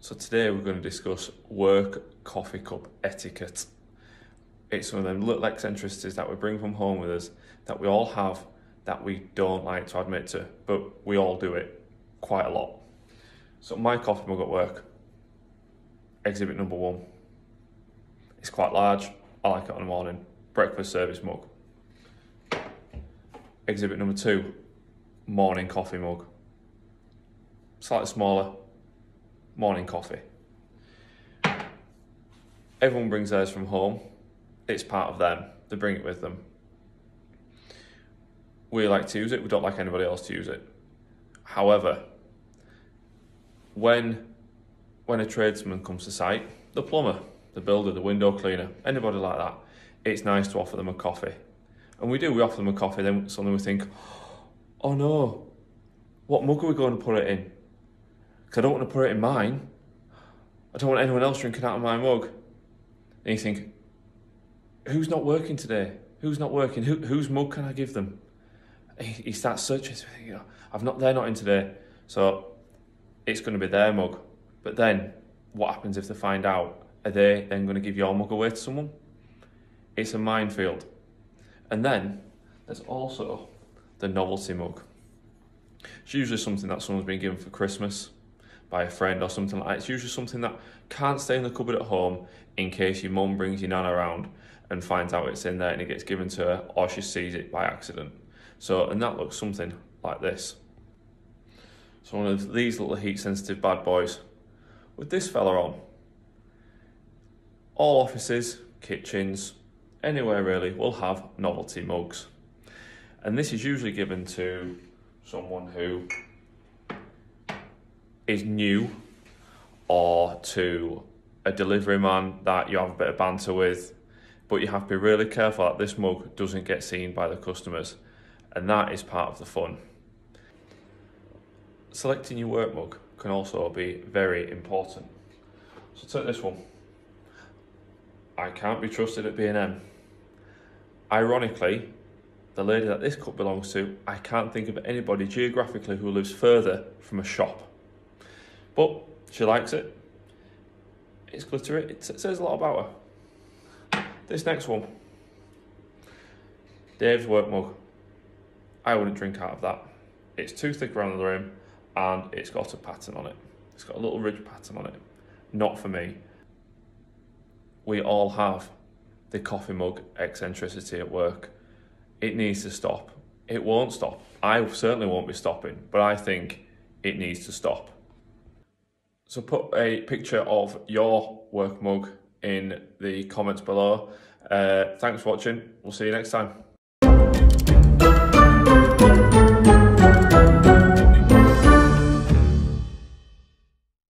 So today we're going to discuss work coffee cup etiquette. It's one of them little eccentricities that we bring from home with us that we all have that we don't like to admit to, but we all do it quite a lot. So my coffee mug at work, exhibit number one. It's quite large. I like it on the morning. Breakfast service mug. Exhibit number two, morning coffee mug. Slightly smaller, morning coffee. Everyone brings theirs from home. It's part of them. They bring it with them. We like to use it. We don't like anybody else to use it. However, when when a tradesman comes to site, the plumber, the builder, the window cleaner, anybody like that, it's nice to offer them a coffee. And we do, we offer them a coffee, then suddenly we think, oh no, what mug are we going to put it in? Because I don't want to put it in mine. I don't want anyone else drinking out of my mug. And you think, who's not working today? Who's not working? Who, whose mug can I give them? He, he starts searching. You know, I've not. They're not in today, so it's going to be their mug. But then, what happens if they find out? Are they then going to give your mug away to someone? It's a minefield. And then there's also the novelty mug. It's usually something that someone's been given for Christmas by a friend or something like that. It's usually something that can't stay in the cupboard at home in case your mum brings your nan around and finds out it's in there and it gets given to her or she sees it by accident. So, and that looks something like this. So one of these little heat sensitive bad boys with this fella on. All offices, kitchens, anywhere really will have novelty mugs. And this is usually given to someone who is new or to a delivery man that you have a bit of banter with, but you have to be really careful that this mug doesn't get seen by the customers, and that is part of the fun. Selecting your work mug can also be very important. So take this one. I can't be trusted at B&M. Ironically, the lady that this cup belongs to, I can't think of anybody geographically who lives further from a shop. But she likes it. It's glittery. It says a lot about her. This next one. Dave's work mug. I wouldn't drink out of that. It's too thick around the rim and it's got a pattern on it. It's got a little ridge pattern on it. Not for me. We all have the coffee mug eccentricity at work. It needs to stop. It won't stop. I certainly won't be stopping, but I think it needs to stop. So put a picture of your work mug in the comments below. Uh, thanks for watching. We'll see you next time.